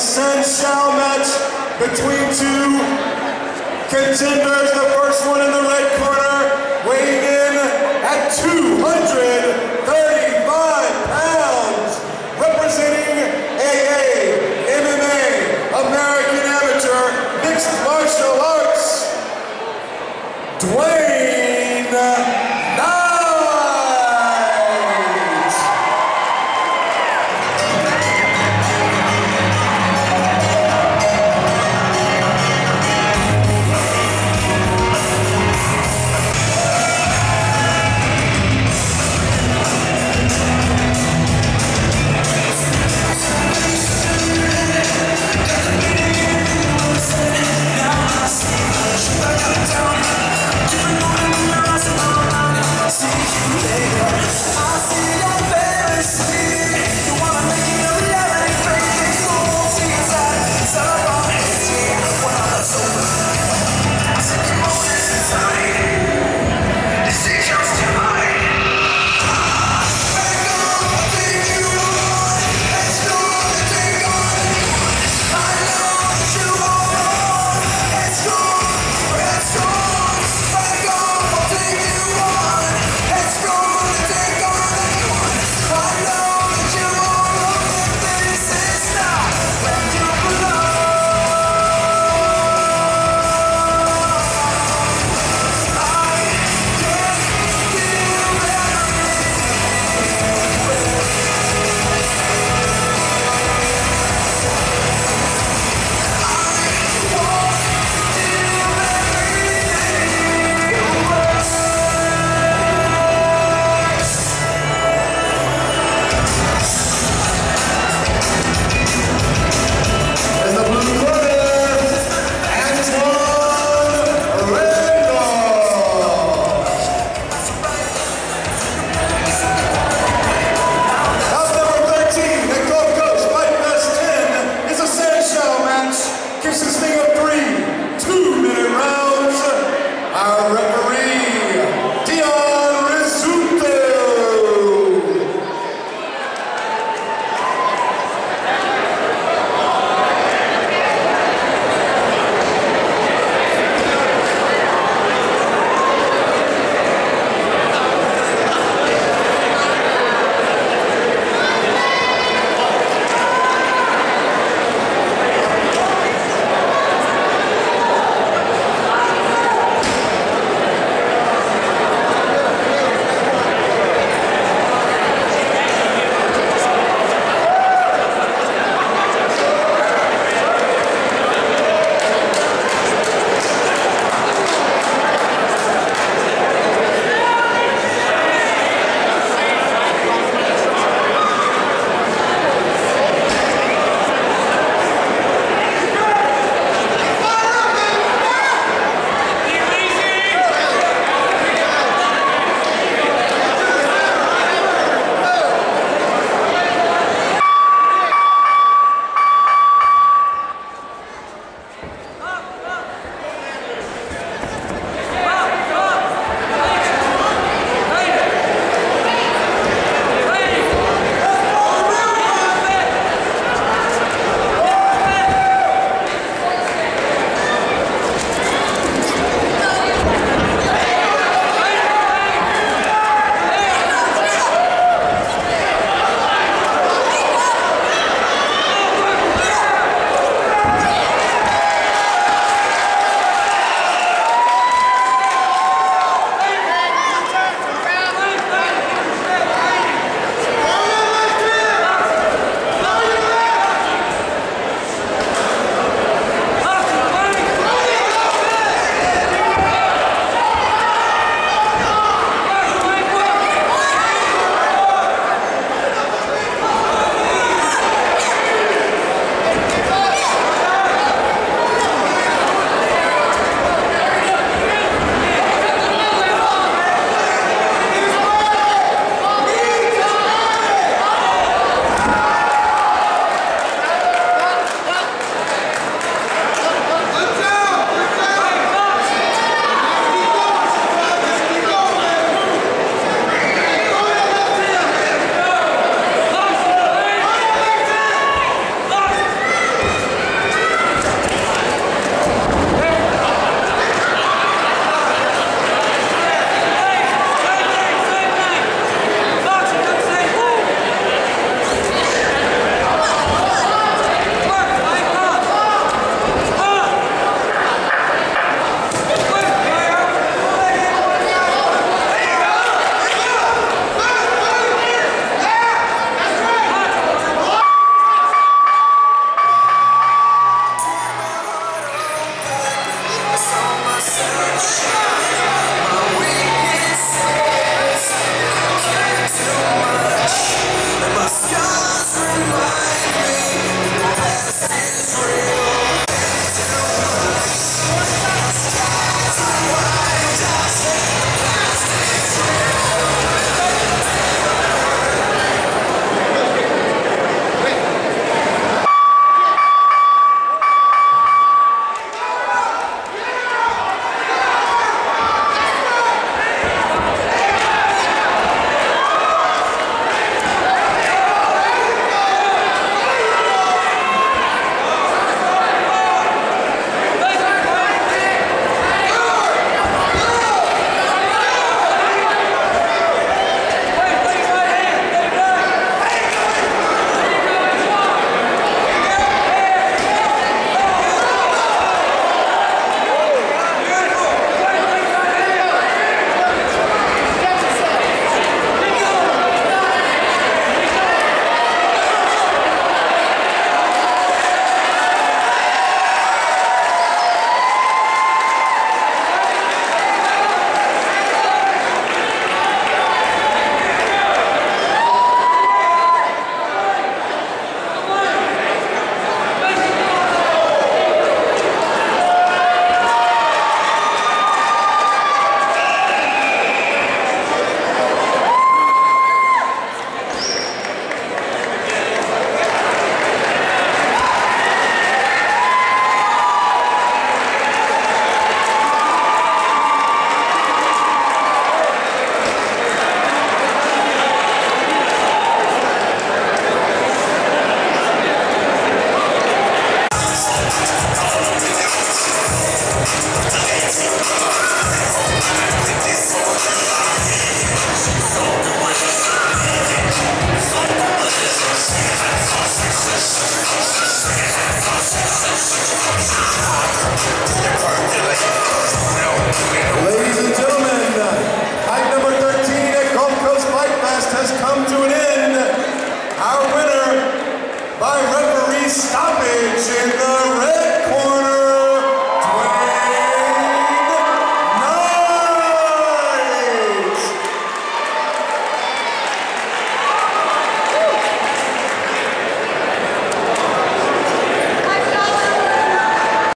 Sanshao match between two contenders. The first one in the red corner, weighing in at 200 É.